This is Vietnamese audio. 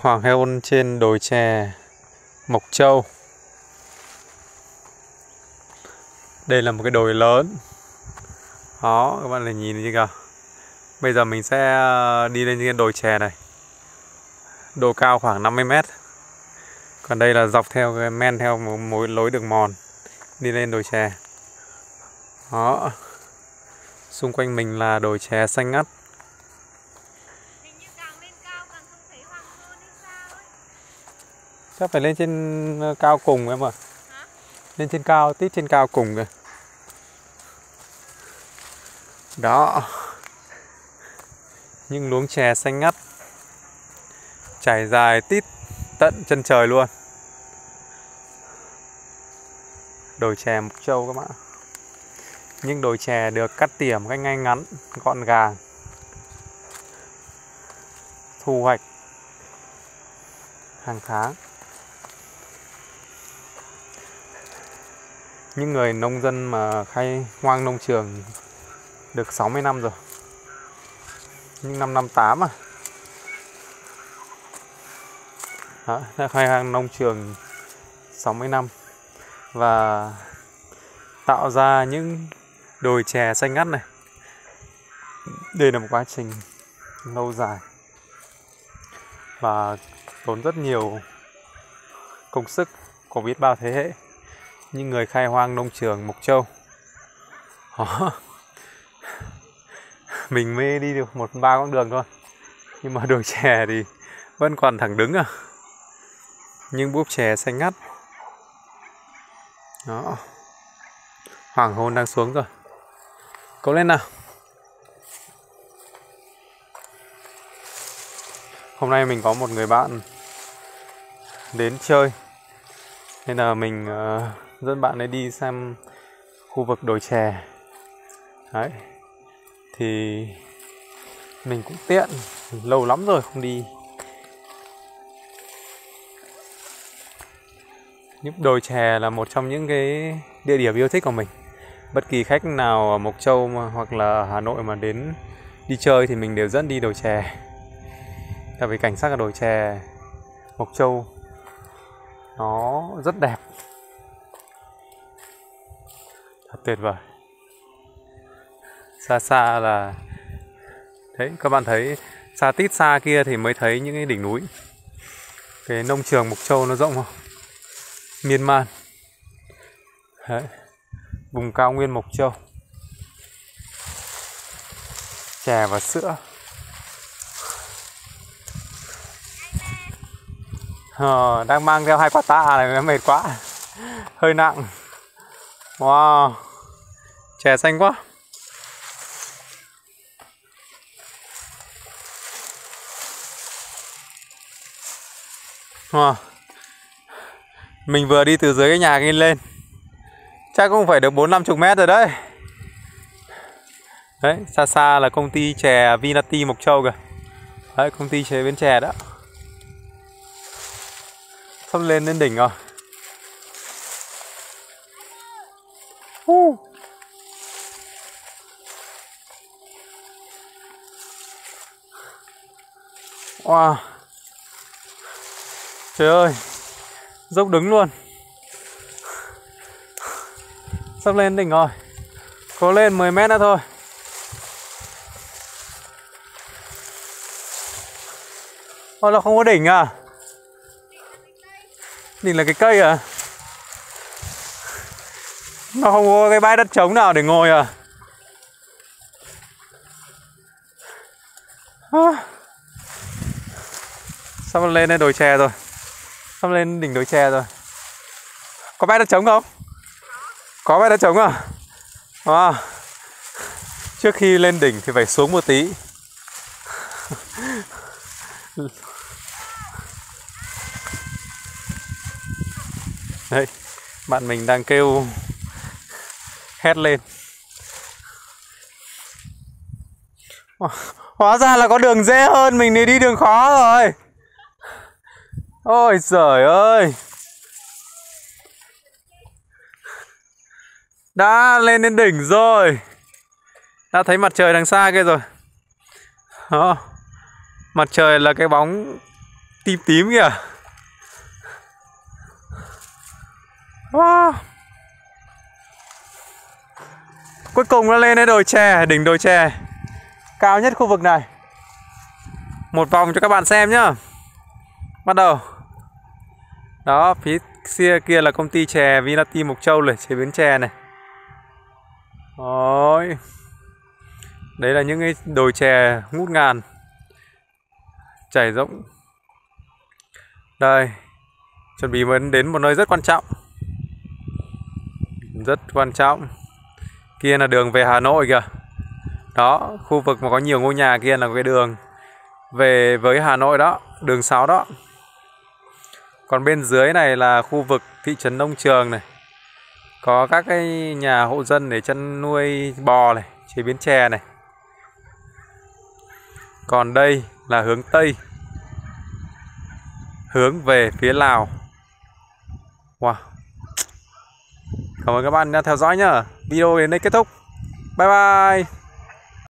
Hoàng hôn trên đồi chè Mộc Châu. Đây là một cái đồi lớn. Đó, các bạn này nhìn thấy kìa Bây giờ mình sẽ ờ, đi lên trên đồi chè này. Độ cao khoảng 50 mét. Còn đây là dọc theo cái men theo một mối lối đường mòn, Đi lên đồi chè. Đó. Xung quanh mình là đồi chè xanh ngắt Hình như càng lên cao càng không thấy hoàng hôn hay sao ấy. Chắc phải lên trên ờ, cao cùng em ạ. Hả? Lên trên cao, tít trên cao cùng kìa. Đó. Những luống chè xanh ngắt. Trải dài tít tận chân trời luôn. Đồi chè Mộc Châu các bạn ạ. Những đồi chè được cắt tỉa một cách ngay ngắn, gọn gàng. Thu hoạch hàng tháng những người nông dân mà khai hoang nông trường được 60 năm rồi. Những năm 58 à. Đó, đã khai hoang nông trường 60 năm. Và tạo ra những đồi chè xanh ngắt này. Đây là một quá trình lâu dài và tốn rất nhiều công sức của biết bao thế hệ những người khai hoang nông trường Mộc Châu. Đó. Mình mới đi được một ba con đường thôi. Nhưng mà đường chè thì vẫn còn thẳng đứng à. Nhưng búp chè xanh ngắt. Đó. Hoàng hôn đang xuống rồi. Cố lên nào. Hôm nay mình có một người bạn đến chơi nên là mình uh, dẫn bạn ấy đi xem khu vực đồi chè. Đấy. Thì mình cũng tiện lâu lắm rồi không đi. Những đồi chè là một trong những cái địa điểm yêu thích của mình. Bất kỳ khách nào ở mộc châu mà, hoặc là hà nội mà đến đi chơi thì mình đều dẫn đi đồi chè. Tại vì cảnh sắc ở đồi chè mộc châu nó rất đẹp tuyệt vời. Xa xa là đấy các bạn thấy xa tít xa kia thì mới thấy những cái đỉnh núi. Cái nông trường mộc châu nó rộng không? Miên man. Đấy vùng cao nguyên mộc châu. Chè và sữa. Ờ, đang mang theo hai quả tạ này mệt quá. Hơi nặng. Wow chè xanh quá. Wow. mình vừa đi từ dưới cái nhà kia lên. Chắc cũng phải được bốn năm chục mét rồi đấy. Đấy, xa xa là công ty chè Vinati Mộc Châu kìa. Đấy, công ty chế biến chè đó. Sắp lên đến đỉnh rồi. Wow. Trời ơi. Dốc đứng luôn. Sắp lên đỉnh rồi. Có lên 10 mét nữa thôi. Ôi nó không có đỉnh à? Đỉnh là cái cây à? Nó không có cái bãi đất trống nào để ngồi à? À. Sắp lên đến đồi chè rồi Sắp lên đỉnh đồi chè rồi Có bãi đất trống không? Có bãi đất trống à? à. Trước khi lên đỉnh thì phải xuống một tí Đây, bạn mình đang kêu hét lên. Hóa ra là có đường dễ hơn mình đi đường khó rồi. Ôi trời ơi. Đã lên đến đỉnh rồi. Đã thấy mặt trời đằng xa kia rồi. Đó. Mặt trời là cái bóng tím tím kìa wow. cuối cùng nó lên đến đồi chè, đỉnh đồi chè cao nhất khu vực này một vòng cho các bạn xem nhá bắt đầu. Đó, phía kia kia là công ty chè Vinati Mộc Châu này, chế biến chè này. Ôi đấy là những cái đồi chè ngút ngàn. Chảy rộng. Đây. Chuẩn bị muốn đến một nơi rất quan trọng. Rất quan trọng. Kia là đường về Hà Nội kìa. Đó, khu vực mà có nhiều ngôi nhà kia là cái đường về với Hà Nội đó, đường 6 đó còn bên dưới này là khu vực thị trấn nông trường này. Có các cái nhà hộ dân để chăn nuôi bò này, chế biến chè này. Còn đây là hướng Tây. Hướng về phía Lào. Wow. Cảm ơn các bạn đã theo dõi nhá. Video đến đây kết thúc. Bye bye.